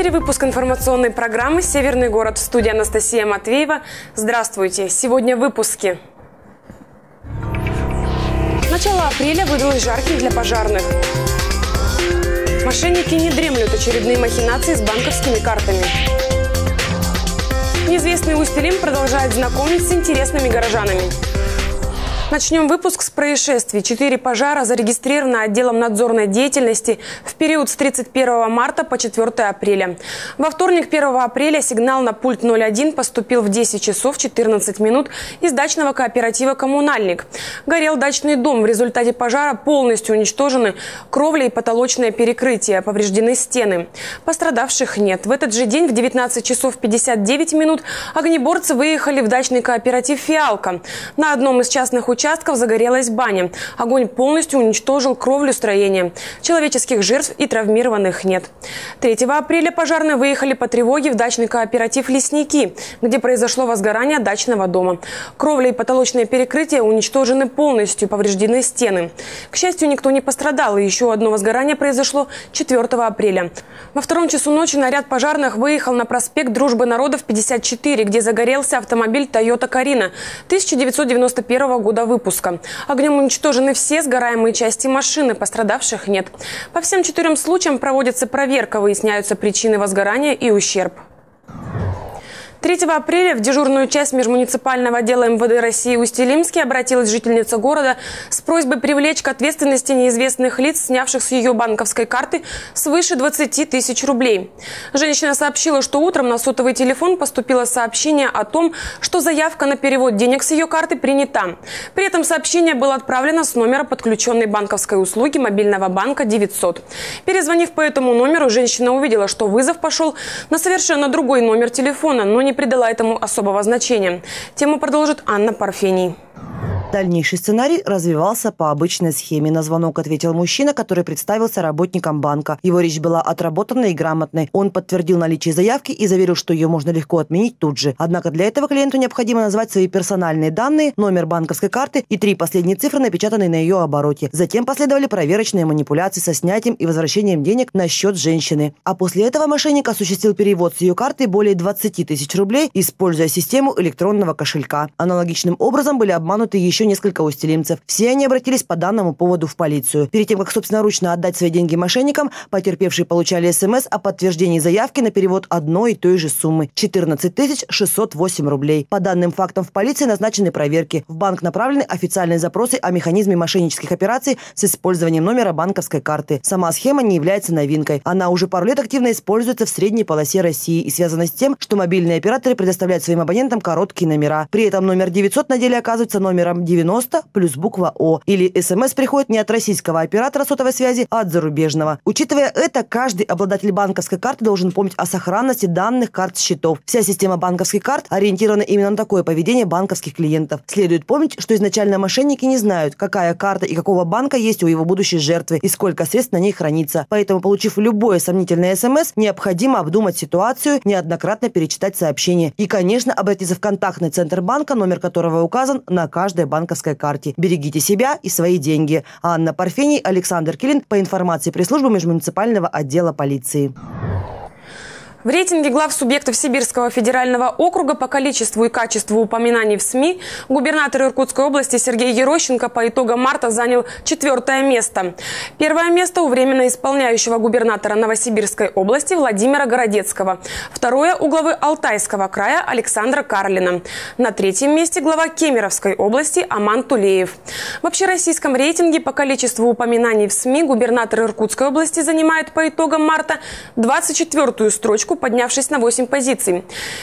эфире выпуск информационной программы «Северный город» в студии Анастасия Матвеева. Здравствуйте! Сегодня в выпуске. Начало апреля выдалось жарким для пожарных. Мошенники не дремлют очередные махинации с банковскими картами. Неизвестный Усть-Илим продолжает знакомить с интересными горожанами. Начнем выпуск с происшествий. Четыре пожара зарегистрированы отделом надзорной деятельности в период с 31 марта по 4 апреля. Во вторник, 1 апреля, сигнал на пульт 01 поступил в 10 часов 14 минут из дачного кооператива «Коммунальник». Горел дачный дом. В результате пожара полностью уничтожены кровля и потолочное перекрытие. Повреждены стены. Пострадавших нет. В этот же день в 19 часов 59 минут огнеборцы выехали в дачный кооператив «Фиалка». На одном из частных участков участков загорелась баня. Огонь полностью уничтожил кровлю строения. Человеческих жертв и травмированных нет. 3 апреля пожарные выехали по тревоге в дачный кооператив «Лесники», где произошло возгорание дачного дома. Кровля и потолочное перекрытие уничтожены полностью, повреждены стены. К счастью, никто не пострадал, еще одно возгорание произошло 4 апреля. Во втором часу ночи наряд пожарных выехал на проспект Дружбы народов 54, где загорелся автомобиль Toyota Карина 1991 года выпуска. Огнем уничтожены все сгораемые части машины, пострадавших нет. По всем четырем случаям проводится проверка, выясняются причины возгорания и ущерб. 3 апреля в дежурную часть межмуниципального отдела МВД России Усть-Илимске обратилась жительница города с просьбой привлечь к ответственности неизвестных лиц, снявших с ее банковской карты свыше 20 тысяч рублей. Женщина сообщила, что утром на сотовый телефон поступило сообщение о том, что заявка на перевод денег с ее карты принята. При этом сообщение было отправлено с номера подключенной банковской услуги мобильного банка 900. Перезвонив по этому номеру, женщина увидела, что вызов пошел на совершенно другой номер телефона, но не не придала этому особого значения. Тему продолжит Анна Парфений. Дальнейший сценарий развивался по обычной схеме. На звонок ответил мужчина, который представился работником банка. Его речь была отработанной и грамотной. Он подтвердил наличие заявки и заверил, что ее можно легко отменить тут же. Однако для этого клиенту необходимо назвать свои персональные данные, номер банковской карты и три последние цифры, напечатанные на ее обороте. Затем последовали проверочные манипуляции со снятием и возвращением денег на счет женщины. А после этого мошенник осуществил перевод с ее карты более 20 тысяч рублей, используя систему электронного кошелька. Аналогичным образом были обмануты еще еще несколько устилимцев. Все они обратились по данному поводу в полицию. Перед тем, как собственноручно отдать свои деньги мошенникам, потерпевшие получали смс о подтверждении заявки на перевод одной и той же суммы – 14 608 рублей. По данным фактам в полиции назначены проверки. В банк направлены официальные запросы о механизме мошеннических операций с использованием номера банковской карты. Сама схема не является новинкой. Она уже пару лет активно используется в средней полосе России и связана с тем, что мобильные операторы предоставляют своим абонентам короткие номера. При этом номер 900 на деле оказывается номером 90 плюс буква О. Или СМС приходит не от российского оператора сотовой связи, а от зарубежного. Учитывая это, каждый обладатель банковской карты должен помнить о сохранности данных карт счетов. Вся система банковских карт ориентирована именно на такое поведение банковских клиентов. Следует помнить, что изначально мошенники не знают, какая карта и какого банка есть у его будущей жертвы и сколько средств на ней хранится. Поэтому, получив любое сомнительное СМС, необходимо обдумать ситуацию, неоднократно перечитать сообщение. И, конечно, обратиться в контактный центр банка, номер которого указан на каждой банковской банковской карте. Берегите себя и свои деньги. Анна Парфений, Александр Килин по информации пресс-службы межмуниципального отдела полиции. В рейтинге глав субъектов Сибирского федерального округа по количеству и качеству упоминаний в СМИ губернатор Иркутской области Сергей Ерощенко по итогам марта занял четвертое место. Первое место у временно исполняющего губернатора Новосибирской области Владимира Городецкого. Второе у главы Алтайского края Александра Карлина. На третьем месте глава Кемеровской области Аман Тулеев. В общероссийском рейтинге по количеству упоминаний в СМИ губернатор Иркутской области занимает по итогам марта 24-ю строчку строчку, поднявшись на 8 позиций.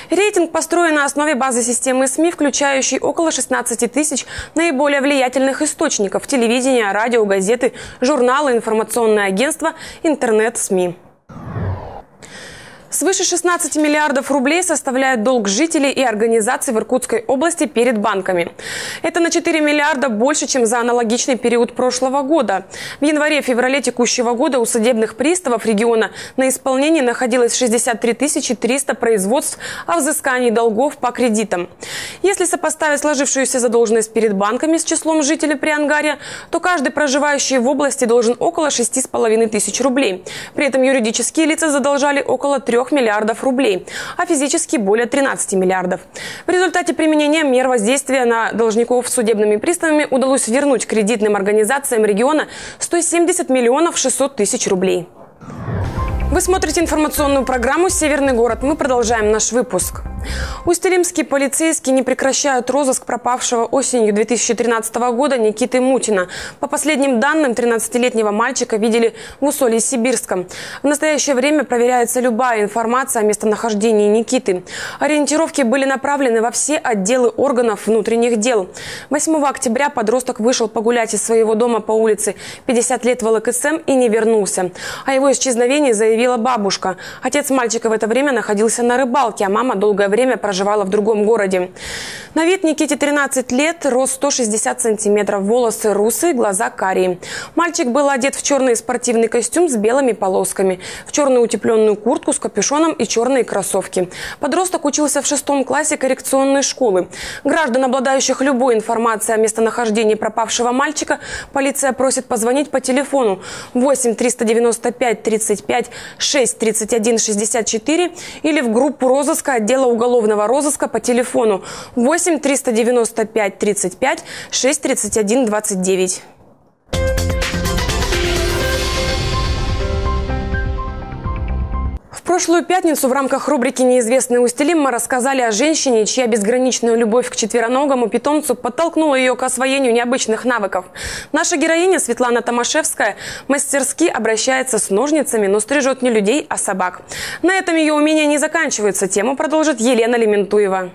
Рейтинг построен на основе базы системы СМИ, включающей около 16 тысяч наиболее влиятельных источников – телевидения, радио, газеты, журналы, информационное агентство, интернет-СМИ. Свыше 16 миллиардов рублей составляет долг жителей и организаций в Иркутской области перед банками. Это на 4 миллиарда больше, чем за аналогичный период прошлого года. В январе-феврале текущего года у судебных приставов региона на исполнении находилось 63 300 производств о взыскании долгов по кредитам. Если сопоставить сложившуюся задолженность перед банками с числом жителей при Ангаре, то каждый проживающий в области должен около 6,5 тысяч рублей. При этом юридические лица задолжали около 3 миллиардов рублей, а физически более 13 миллиардов. В результате применения мер воздействия на должников судебными приставами удалось вернуть кредитным организациям региона 170 миллионов 600 тысяч рублей. Вы смотрите информационную программу «Северный город». Мы продолжаем наш выпуск. Усть-Илимские полицейские не прекращают розыск пропавшего осенью 2013 года Никиты Мутина. По последним данным, 13-летнего мальчика видели в Усолье-Сибирском. В настоящее время проверяется любая информация о местонахождении Никиты. Ориентировки были направлены во все отделы органов внутренних дел. 8 октября подросток вышел погулять из своего дома по улице 50 лет в ЛКСМ и не вернулся. О его исчезновении заявила бабушка. Отец мальчика в это время находился на рыбалке, а мама долгое время время проживала в другом городе. На вид Никите 13 лет, рост 160 сантиметров, волосы русые, глаза карие. Мальчик был одет в черный спортивный костюм с белыми полосками, в черную утепленную куртку с капюшоном и черные кроссовки. Подросток учился в шестом классе коррекционной школы. Граждан, обладающих любой информацией о местонахождении пропавшего мальчика, полиция просит позвонить по телефону 8 395 35 6 31 64 или в группу розыска отдела уголовного розыска по телефону 8 395 35 6 31 29. Прошлую пятницу в рамках рубрики «Неизвестный Устелим» мы рассказали о женщине, чья безграничная любовь к четвероногому питомцу подтолкнула ее к освоению необычных навыков. Наша героиня Светлана Томашевская мастерски обращается с ножницами, но стрижет не людей, а собак. На этом ее умения не заканчиваются. Тему продолжит Елена Лементуева.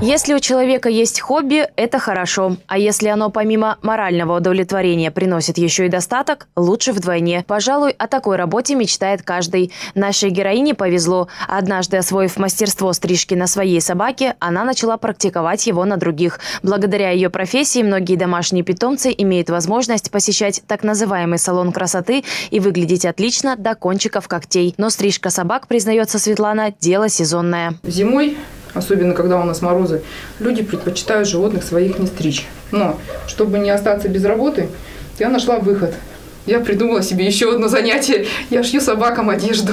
Если у человека есть хобби, это хорошо. А если оно помимо морального удовлетворения приносит еще и достаток, лучше вдвойне. Пожалуй, о такой работе мечтает каждый. Нашей героине повезло. Однажды, освоив мастерство стрижки на своей собаке, она начала практиковать его на других. Благодаря ее профессии многие домашние питомцы имеют возможность посещать так называемый салон красоты и выглядеть отлично до кончиков когтей. Но стрижка собак, признается Светлана, дело сезонное. Зимой особенно когда у нас морозы, люди предпочитают животных своих не стричь. Но, чтобы не остаться без работы, я нашла выход. Я придумала себе еще одно занятие. Я шью собакам одежду.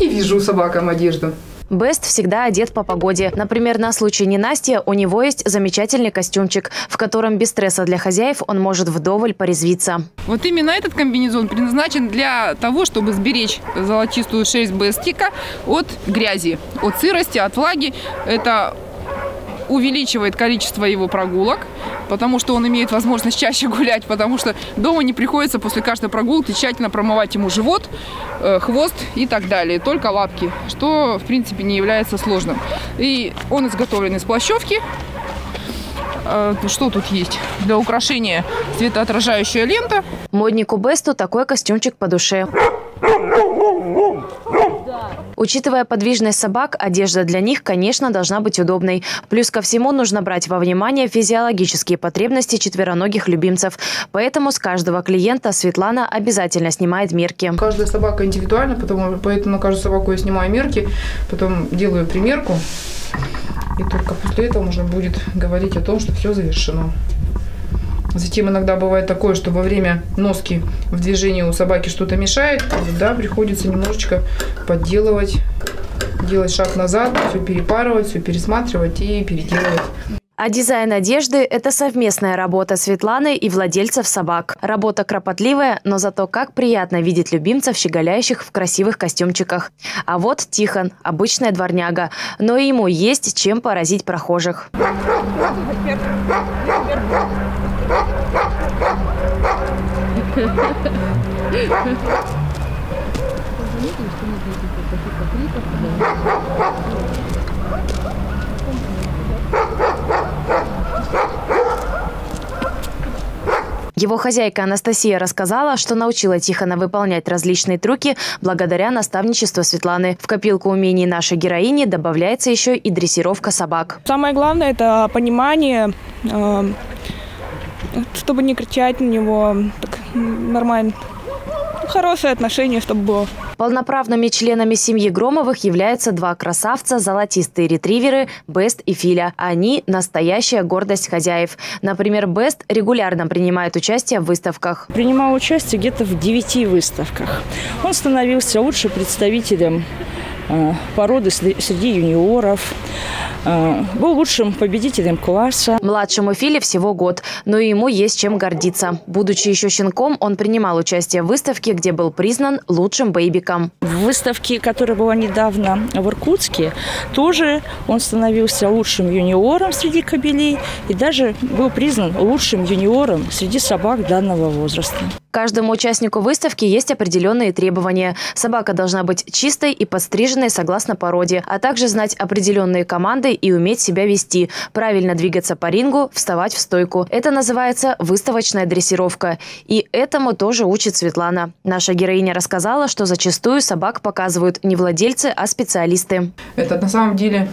И вяжу собакам одежду. Бест всегда одет по погоде. Например, на случай ненастья у него есть замечательный костюмчик, в котором без стресса для хозяев он может вдоволь порезвиться. Вот именно этот комбинезон предназначен для того, чтобы сберечь золотистую шерсть Бестика от грязи, от сырости, от влаги. Это увеличивает количество его прогулок, потому что он имеет возможность чаще гулять, потому что дома не приходится после каждой прогулки тщательно промывать ему живот, э, хвост и так далее, только лапки, что в принципе не является сложным. И он изготовлен из плащевки, э, что тут есть? Для украшения светоотражающая лента. Моднику Бесту такой костюмчик по душе. Учитывая подвижность собак, одежда для них, конечно, должна быть удобной. Плюс ко всему нужно брать во внимание физиологические потребности четвероногих любимцев. Поэтому с каждого клиента Светлана обязательно снимает мерки. Каждая собака индивидуальна, потому, поэтому на каждую собаку я снимаю мерки, потом делаю примерку. И только после этого можно будет говорить о том, что все завершено. Затем иногда бывает такое, что во время носки в движении у собаки что-то мешает, да, приходится немножечко подделывать, делать шаг назад, все перепарывать, все пересматривать и переделывать. А дизайн одежды – это совместная работа Светланы и владельцев собак. Работа кропотливая, но зато как приятно видеть любимцев, щеголяющих в красивых костюмчиках. А вот Тихон – обычная дворняга, но ему есть чем поразить прохожих. Его хозяйка Анастасия рассказала, что научила Тихона выполнять различные трюки благодаря наставничеству Светланы. В копилку умений нашей героини добавляется еще и дрессировка собак. Самое главное – это понимание, э, чтобы не кричать на него, нормально. Хорошее отношение, чтобы было. Полноправными членами семьи Громовых являются два красавца, золотистые ретриверы Бест и Филя. Они – настоящая гордость хозяев. Например, Бест регулярно принимает участие в выставках. Принимал участие где-то в девяти выставках. Он становился лучшим представителем породы среди юниоров. Э, был лучшим победителем класса. Младшему Филе всего год, но ему есть чем гордиться. Будучи еще щенком, он принимал участие в выставке, где был признан лучшим бейбиком. В выставке, которая была недавно в Иркутске, тоже он становился лучшим юниором среди кобелей и даже был признан лучшим юниором среди собак данного возраста. Каждому участнику выставки есть определенные требования. Собака должна быть чистой и подстриженной согласно породе, а также знать определенные команды и уметь себя вести, правильно двигаться по рингу, вставать в стойку. Это называется выставочная дрессировка. И этому тоже учит Светлана. Наша героиня рассказала, что зачастую собак показывают не владельцы, а специалисты. Это на самом деле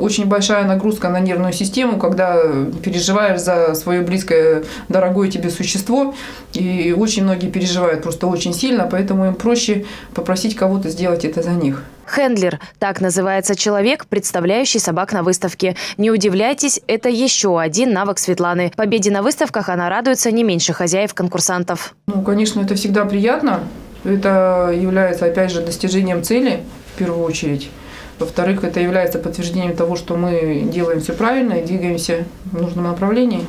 очень большая нагрузка на нервную систему, когда переживаешь за свое близкое, дорогое тебе существо. И очень многие переживают просто очень сильно, поэтому им проще попросить кого-то сделать это за них. Хендлер – так называется человек, представляющий собак на выставке. Не удивляйтесь, это еще один навык Светланы. Победе на выставках она радуется не меньше хозяев-конкурсантов. Ну, конечно, это всегда приятно. Это является, опять же, достижением цели в первую очередь. Во-вторых, это является подтверждением того, что мы делаем все правильно и двигаемся в нужном направлении.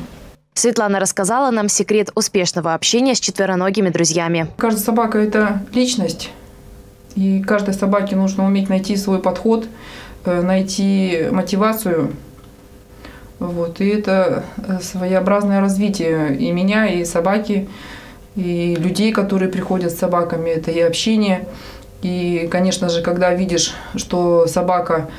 Светлана рассказала нам секрет успешного общения с четвероногими друзьями. Каждая собака – это личность. И каждой собаке нужно уметь найти свой подход, э, найти мотивацию. Вот. И это э, своеобразное развитие и меня, и собаки, и людей, которые приходят с собаками. Это и общение – и, конечно же, когда видишь, что собака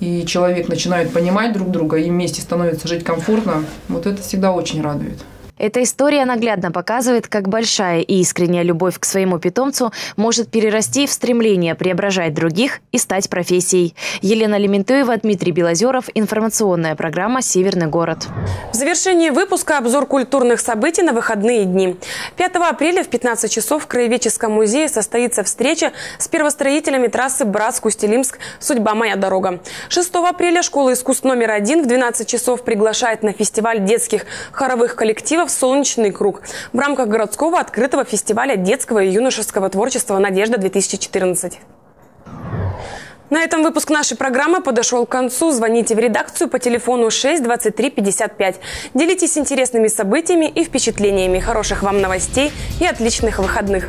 и человек начинают понимать друг друга, и вместе становится жить комфортно, вот это всегда очень радует. Эта история наглядно показывает, как большая и искренняя любовь к своему питомцу может перерасти в стремление преображать других и стать профессией. Елена Лементуева, Дмитрий Белозеров. Информационная программа «Северный город». В завершении выпуска обзор культурных событий на выходные дни. 5 апреля в 15 часов в Краеведческом музее состоится встреча с первостроителями трассы Братск-Устилимск «Судьба моя дорога». 6 апреля школа искусств номер один в 12 часов приглашает на фестиваль детских хоровых коллективов в «Солнечный круг» в рамках городского открытого фестиваля детского и юношеского творчества «Надежда-2014». На этом выпуск нашей программы подошел к концу. Звоните в редакцию по телефону 6 23 55. Делитесь интересными событиями и впечатлениями. Хороших вам новостей и отличных выходных.